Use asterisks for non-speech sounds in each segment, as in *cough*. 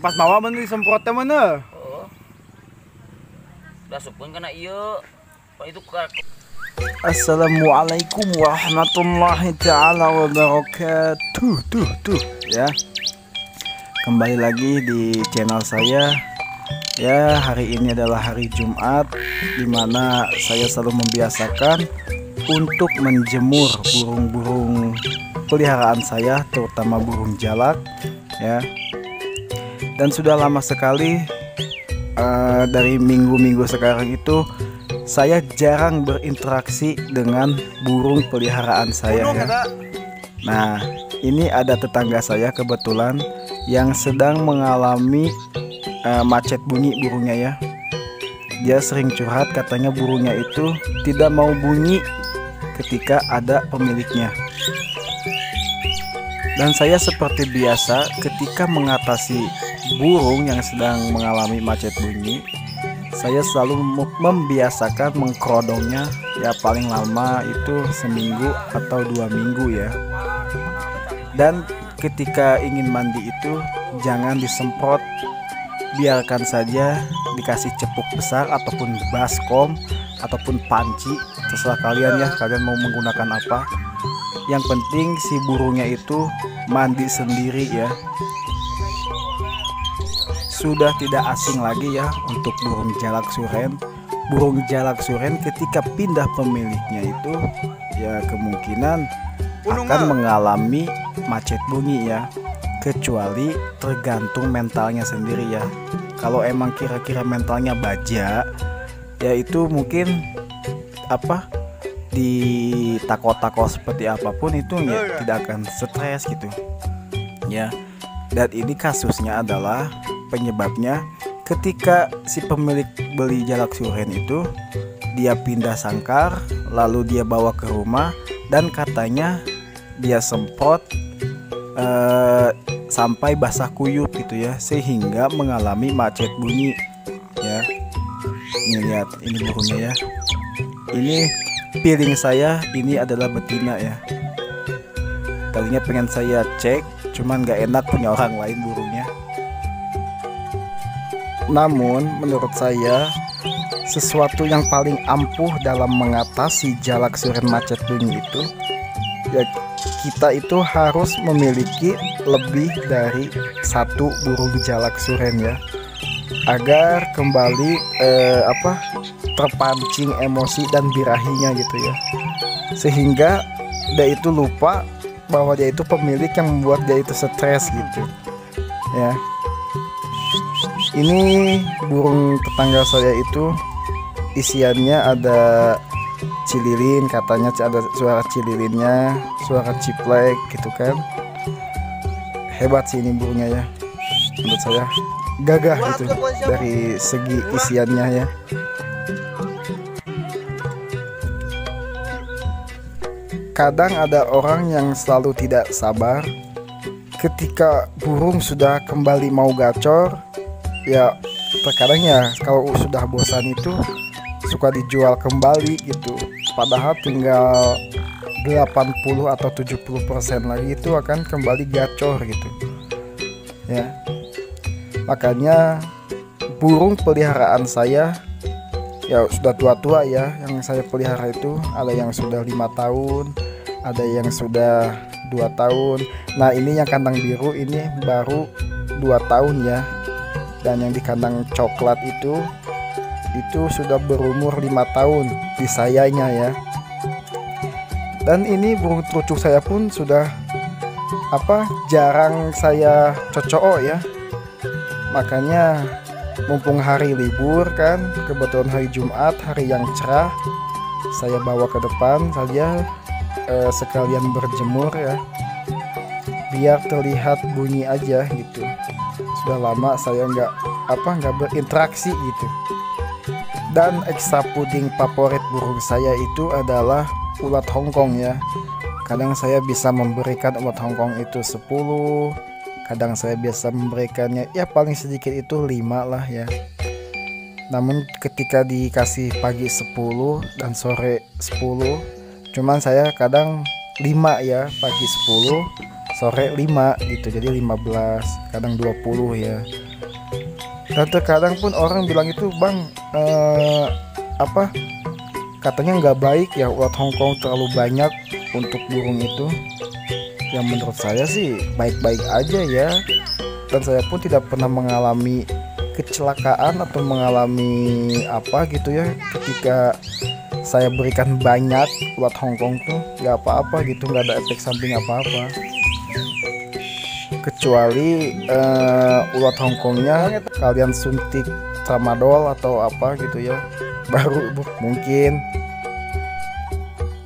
pas bawa mana disemprot teh mana oh. Dasupun kena iya Pak itu ke Assalamualaikum warahmatullahi taala wabarakatuh. Tuh tuh ya. Kembali lagi di channel saya. Ya hari ini adalah hari Jumat di mana saya selalu membiasakan untuk menjemur burung-burung peliharaan saya terutama burung jalak ya dan sudah lama sekali uh, dari minggu-minggu sekarang itu saya jarang berinteraksi dengan burung peliharaan saya ya. Nah, ini ada tetangga saya kebetulan yang sedang mengalami uh, macet bunyi burungnya ya. Dia sering curhat katanya burungnya itu tidak mau bunyi ketika ada pemiliknya. Dan saya seperti biasa ketika mengatasi burung yang sedang mengalami macet bunyi saya selalu membiasakan mengkrodongnya ya paling lama itu seminggu atau dua minggu ya. Dan ketika ingin mandi itu jangan disemprot. Biarkan saja dikasih cepuk besar ataupun baskom ataupun panci. Terserah kalian ya kalian mau menggunakan apa. Yang penting si burungnya itu mandi sendiri ya sudah tidak asing lagi ya untuk burung jalak suren. Burung jalak suren ketika pindah pemiliknya itu ya kemungkinan akan mengalami macet bunyi ya. Kecuali tergantung mentalnya sendiri ya. Kalau emang kira-kira mentalnya baja ya itu mungkin apa di tako-tako seperti apa pun itu ya oh, iya. tidak akan stres gitu. Ya dan ini kasusnya adalah penyebabnya ketika si pemilik beli jalak suren itu dia pindah sangkar lalu dia bawa ke rumah dan katanya dia semprot uh, sampai basah kuyup gitu ya sehingga mengalami macet bunyi ya. Ini lihat ini burungnya ya. Ini piring saya ini adalah betina ya. Tadinya pengen saya cek cuman gak enak punya orang lain burungnya. Namun menurut saya sesuatu yang paling ampuh dalam mengatasi jalak suren macet bunyi itu ya kita itu harus memiliki lebih dari satu burung jalak suren ya. Agar kembali eh, apa terpancing emosi dan birahinya gitu ya. Sehingga dia itu lupa bahwa dia itu pemilik yang membuat dia itu stres gitu. Ya. Ini burung tetangga saya itu isiannya ada cililin katanya ada suara cililinnya suara ciplek gitu kan. Hebat sih ini burungnya ya menurut saya. Gagah itu dari segi isiannya ya kadang ada orang yang selalu tidak sabar. Ketika burung sudah kembali mau gacor ya terkadang ya kalau sudah bosan itu suka dijual kembali gitu. Padahal tinggal 80 atau 70 persen lagi itu akan kembali gacor gitu. Ya. Makanya burung peliharaan saya ya sudah tua-tua ya yang saya pelihara itu ada yang sudah lima tahun ada yang sudah dua tahun. Nah ini yang kandang biru ini baru dua tahun ya. Dan yang di kandang coklat itu itu sudah berumur lima tahun di sayanya ya. Dan ini burung trucuk saya pun sudah apa jarang saya cocok ya. Makanya mumpung hari libur kan kebetulan hari Jumat hari yang cerah saya bawa ke depan saja eh, sekalian berjemur ya. Biar terlihat bunyi aja gitu. Sudah lama saya nggak apa nggak berinteraksi gitu. Dan ekstra puding favorit burung saya itu adalah ulat Hongkong ya. Kadang saya bisa memberikan ulat Hongkong itu 10 kadang saya biasa memberikannya ya paling sedikit itu 5 lah ya. Namun ketika dikasih pagi 10 dan sore 10 cuman saya kadang 5 ya pagi 10 sore 5 gitu. Jadi 15 kadang 20 ya. Dan terkadang pun orang bilang itu bang eh, apa katanya nggak baik ya ulat Hongkong terlalu banyak untuk burung itu. Yang menurut saya sih baik-baik aja ya. Dan saya pun tidak pernah mengalami kecelakaan atau mengalami apa gitu ya ketika saya berikan banyak ulat Hongkong tuh nggak apa-apa gitu nggak ada efek samping apa-apa. Kecuali uh, ulat Hongkongnya kalian suntik tramadol atau apa gitu ya *laughs* baru mungkin.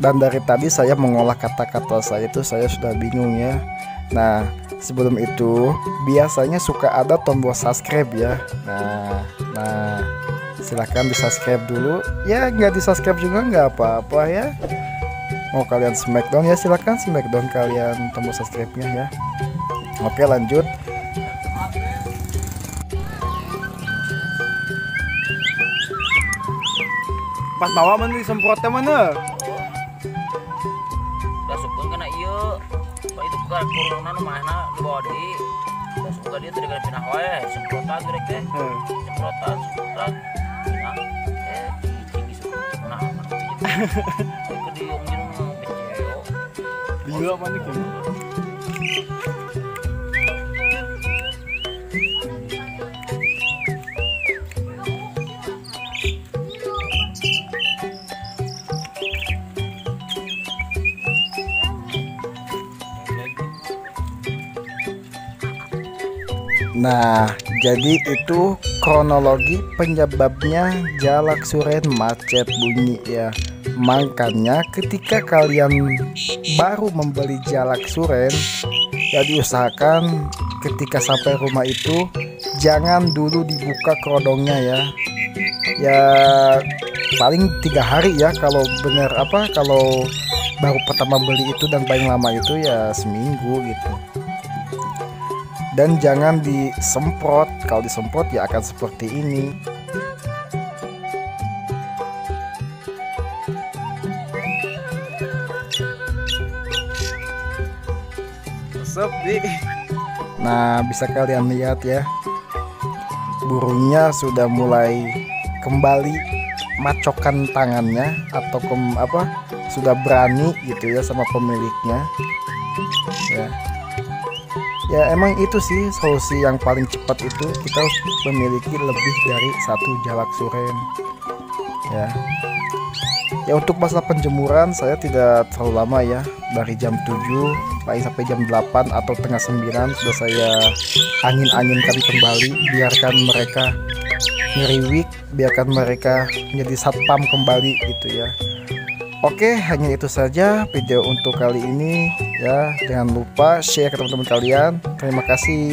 Dan dari tadi saya mengolah kata-kata saya itu saya sudah bingung ya. Nah sebelum itu biasanya suka ada tombol subscribe ya. Nah nah silahkan di subscribe dulu. Ya nggak di subscribe juga nggak apa-apa ya. Mau kalian smackdown ya silahkan smackdown kalian tombol subscribe nya ya. Oke lanjut. Pas bawa mana disemprotnya mana? Dasuk pun kena iya. Pak itu kan corona mana di bawah di? Dasuk dia tadi kan pindah wae semprotan direk teh Hmm. semprotan semprotan Kim? Nah, jadi itu kronologi penyebabnya jalak suren macet bunyi ya. Makanya ketika kalian baru membeli jalak suren, ya diusahakan ketika sampai rumah itu jangan dulu dibuka kerodongnya ya. Ya paling tiga hari ya kalau bener apa kalau baru pertama beli itu dan paling lama itu ya seminggu gitu dan jangan disemprot kalau disemprot ya akan seperti ini sepi nah bisa kalian lihat ya. Burungnya sudah mulai kembali macokan tangannya atau kem, apa sudah berani gitu ya sama pemiliknya. Ya. Ya emang itu sih solusi yang paling cepat itu. Kita memiliki lebih dari satu jalak suren ya ya untuk masalah penjemuran saya tidak terlalu lama ya dari jam 7 paling sampai jam 8 atau tengah 9 sudah saya angin-anginkan kembali biarkan mereka ngeriwik biarkan mereka menjadi satpam kembali gitu ya Oke, hanya itu saja video untuk kali ini ya. Jangan lupa share ke teman-teman kalian. Terima kasih.